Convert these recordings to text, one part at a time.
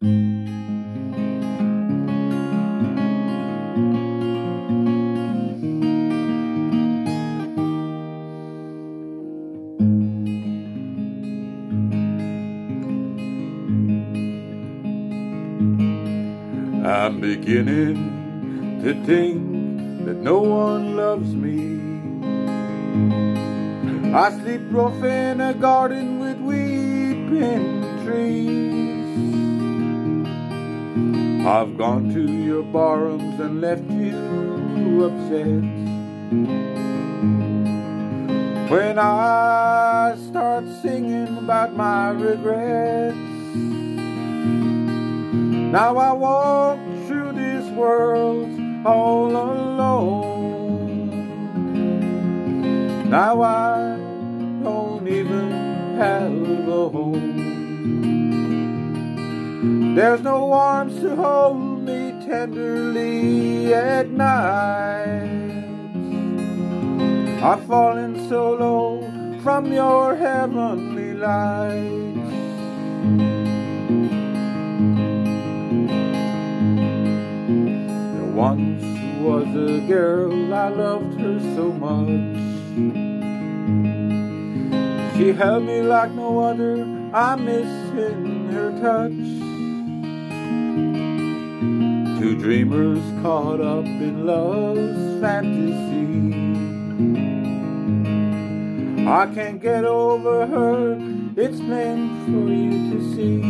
I'm beginning to think that no one loves me. I sleep rough in a garden with weeping trees. I've gone to your barrooms and left you upset. When I start singing about my regrets, now I walk through this world all alone. Now I don't even have a home. There's no arms to hold me tenderly at night. I've fallen so low from your heavenly light. There once was a girl, I loved her so much. She held me like no other, I'm missing her touch. Two dreamers caught up in love's fantasy. I can't get over her, it's meant for you to see.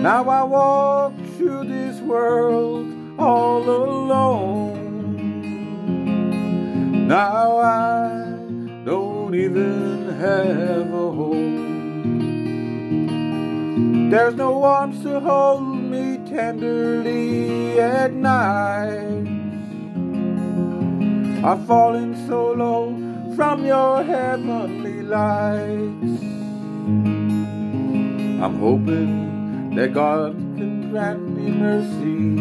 Now I walk through this world all alone. Now I don't even have a home. There's no arms to hold tenderly at night. I've fallen so low from your heavenly lights. I'm hoping that God can grant me mercy.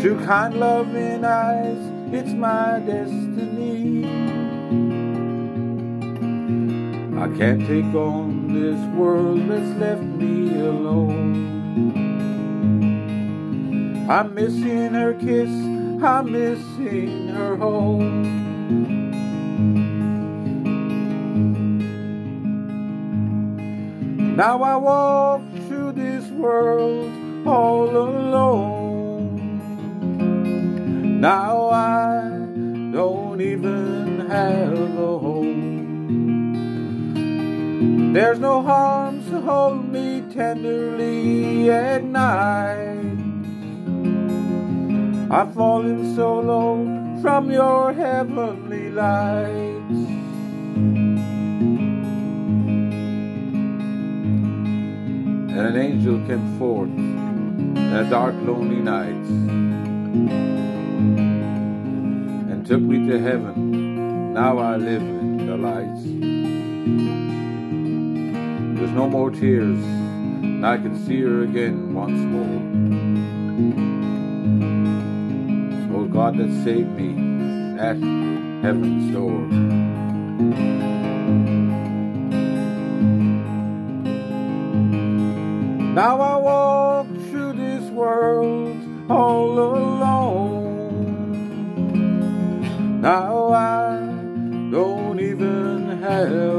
True kind loving eyes, it's my destiny. I can't take on this world that's left me alone. I'm missing her kiss, I'm missing her home. Now I walk through this world all alone. Now I don't even have There's no arms to hold me tenderly at night. I've fallen so low from your heavenly lights. and an angel came forth in a dark, lonely night and took me to heaven. Now I live in the light. There's no more tears, and I can see her again once more. Oh God that saved me at heaven's door. Now I walk through this world all alone. Now I don't even have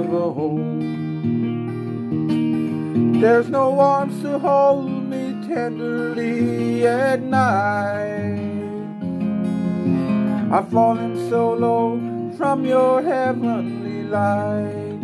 There's no arms to hold me tenderly at night. I've fallen so low from your heavenly light.